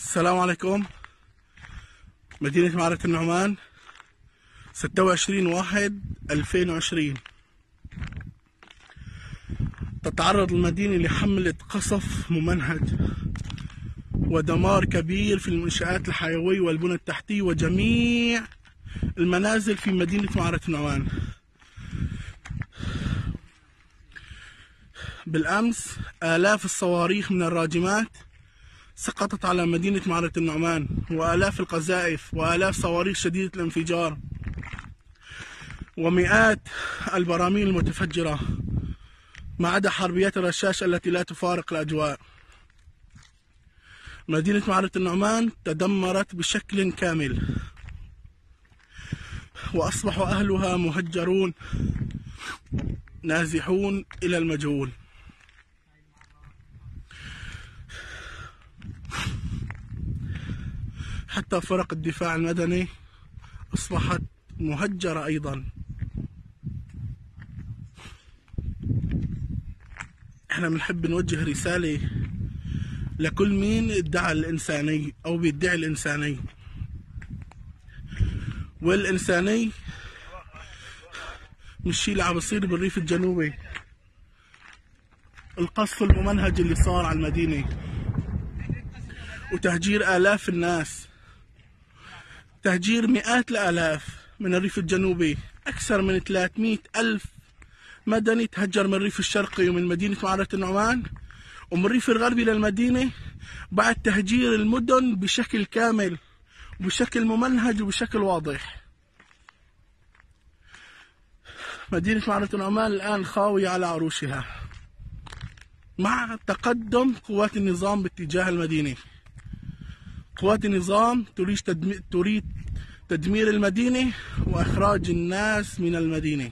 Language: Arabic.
السلام عليكم. مدينة معرة النعمان 26 واحد 2020 تتعرض المدينة لحملة قصف ممنهج ودمار كبير في المنشآت الحيوية والبنى التحتية وجميع المنازل في مدينة معرة النعمان. بالأمس آلاف الصواريخ من الراجمات سقطت على مدينة معرة النعمان وآلاف القذائف وآلاف صواريخ شديدة الانفجار ومئات البراميل المتفجرة ما عدا حربيات الرشاش التي لا تفارق الأجواء. مدينة معرة النعمان تدمرت بشكل كامل وأصبح أهلها مهجرون نازحون إلى المجهول. حتى فرق الدفاع المدني أصبحت مهجرة أيضا. إحنا بنحب نوجه رسالة لكل مين ادعى الإنساني أو بيدعي الإنساني. والإنساني مش شيء اللي عم بصير بالريف الجنوبي. القصف الممنهج اللي صار على المدينة وتهجير آلاف الناس. تهجير مئات الآلاف من الريف الجنوبي أكثر من 300 ألف مدني تهجر من الريف الشرقي ومن مدينة معرة النعمان. ومن الريف الغربي للمدينة بعد تهجير المدن بشكل كامل وبشكل ممنهج وبشكل واضح. مدينة معرة النعمان الآن خاوية على عروشها. مع تقدم قوات النظام باتجاه المدينة. قوات النظام تريد تريد تدمير المدينة وإخراج الناس من المدينة.